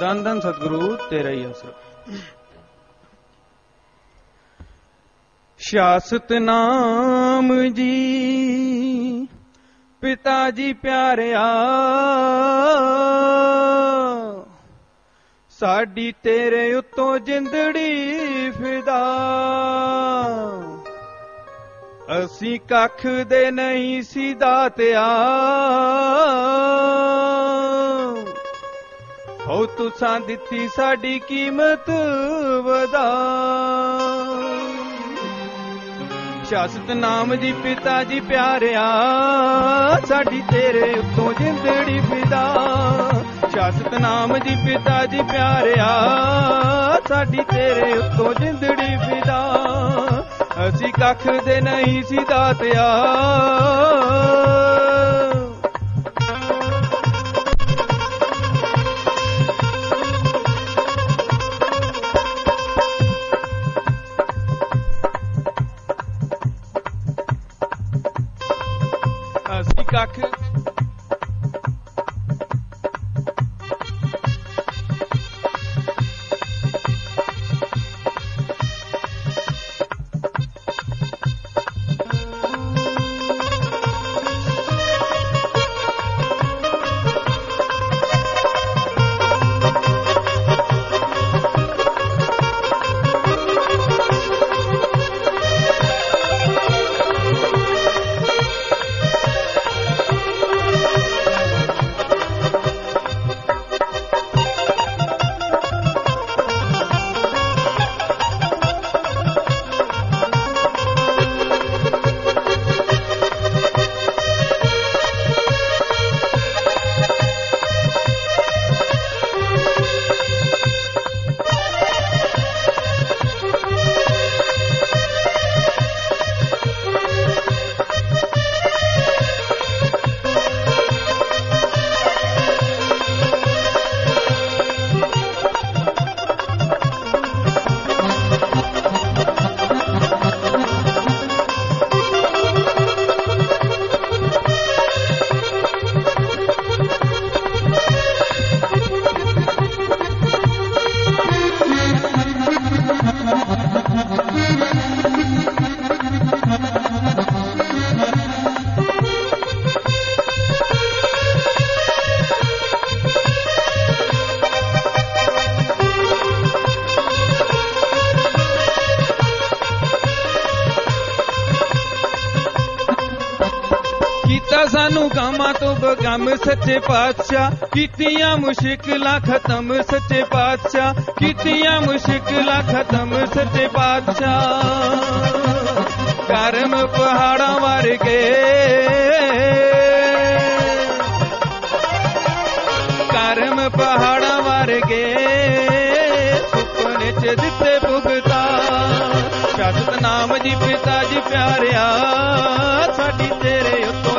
ਦਨ ਦਨ ਸਤਿਗੁਰੂ ਤੇਰਾ ਹੀ ਅਸਰ ਸ਼ਾਸਤ ਨਾਮ ਜੀ ਪਿਤਾ ਜੀ ਪਿਆਰਿਆ ਸਾਡੀ ਤੇਰੇ ਉਤੋਂ ਜਿੰਦੜੀ ਫਿਦਾ ਅਸੀਂ ਕੱਖ ਦੇ ਨਹੀਂ ਸੀ ਦਾਤਿਆ ਤੁਸਾਂ ਦਿੱਤੀ ਸਾਡੀ ਕੀਮਤ ਵਧਾ। ਸ਼ਾਸਤ ਨਾਮ ਜੀ, ਪਿਤਾ ਜੀ ਪਿਆਰਿਆ, ਸਾਡੀ ਤੇਰੇ ਉੱਤੋਂ ਜਿੰਦੜੀ ਫਿਦਾ। ਸ਼ਾਸਤ ਨਾਮ ਜੀ, ਪਿਤਾ ਜੀ ਪਿਆਰਿਆ, ਸਾਡੀ ਤੇਰੇ ਉੱਤੋਂ ਜਿੰਦੜੀ ਫਿਦਾ। ਅਸੀਂ ਕੱਖ ਦੇ ਨਹੀਂ ਸੀ ਦਾਤਿਆ। ਅਸੀਂ ਕੱਖ ਸਾਨੂੰ ਗਾਮਾਂ ਤੋਂ ਬਗਮ ਸੱਚੇ ਪਾਤਸ਼ਾਹ, ਕੀਤੀਆਂ ਮੁਸ਼ਕਿਲਾਂ ਖਤਮ ਸੱਚੇ ਪਾਤਸ਼ਾਹ, ਕੀਤੀਆਂ ਮੁਸ਼ਕਿਲਾਂ ਖਤਮ ਸੱਚੇ ਪਾਤਸ਼ਾਹ। ਕਰਮ ਪਹਾੜਾਂ ਵਰਗੇ ਕਰਮ ਪਹਾੜਾਂ ਵਰਗੇ ਸੁਪਨੇ ਚ ਦਿੱਤੇ ਭੁਗਤਾ। ਸ਼ਾਸਤ ਜੀ ਪਿਤਾ ਜੀ ਪਿਆਰਿਆ, ਸਾਡੀ ਤੇਰੇ ਉੱਤੋਂ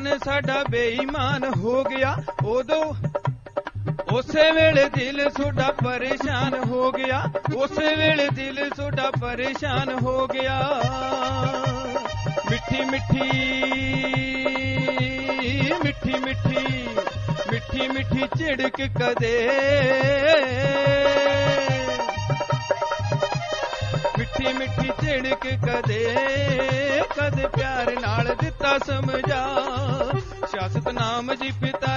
ਮਨ ਸਾਡਾ ਬੇਈਮਾਨ ਹੋ ਗਿਆ। ਉਦੋਂ ਉਸੇ ਵੇਲੇ ਦਿਲ ਤੁਹਾਡਾ ਪਰੇਸ਼ਾਨ ਹੋ ਗਿਆ। ਉਸੇ ਵੇਲੇ ਦਿਲ ਤੁਹਾਡਾ ਪਰੇਸ਼ਾਨ ਹੋ ਗਿਆ। ਮਿੱਠੀ ਮਿੱਠੀ ਮਿੱਠੀ ਮਿੱਠੀ ਮਿੱਠੀ ਮਿੱਠੀ ਝਿੜਕ ਕਦੇ। ਮਿੱਠੀ ਮਿੱਠੀ ਝਿੜਕ ਕਦੇ ਕਦੇ ਪਿਆਰ ਨਾਲ ਦਿੱਤਾ ਸਮਝਾ। ਸ਼ਾਸਤ ਨਾਮ ਜੀ ਪਿਤਾ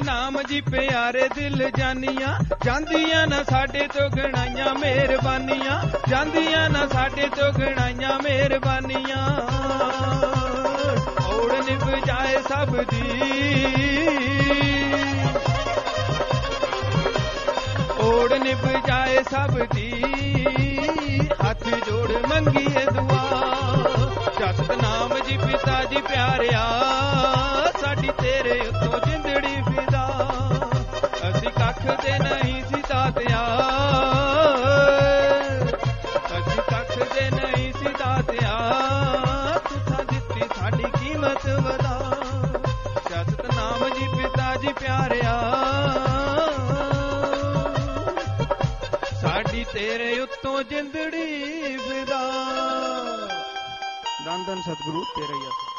ਨਾਮ ਜੀ ਪਿਆਰੇ ਦਿਲ ਜਾਨੀਆਂ, ਜਾਂਦੀਆਂ ਨਾ ਸਾਡੇ ਤੋਂ ਗਣਾਈਆਂ ਮਿਹਰਬਾਨੀਆਂ, ਜਾਂਦੀਆਂ ਨਾ ਸਾਡੇ ਤੋਂ ਗਣਾਈਆਂ ਮਿਹਰਬਾਨੀਆਂ। ਔੜ ਨਿਭ ਜਾਏ ਸਭ ਦੀ। ਓੜ ਨਿਭ ਜਾਏ ਸਭ ਦੀ। ਜੀ ਪਿਆਰਿਆ ਸਾਡੀ ਤੇਰੇ ਉੱਤੋਂ ਜਿੰਦੜੀ ਫਿਦਾ ਦੰਦਨ ਸਤਿਗੁਰੂ ਤੇਰਾ ਹੀ ਆ।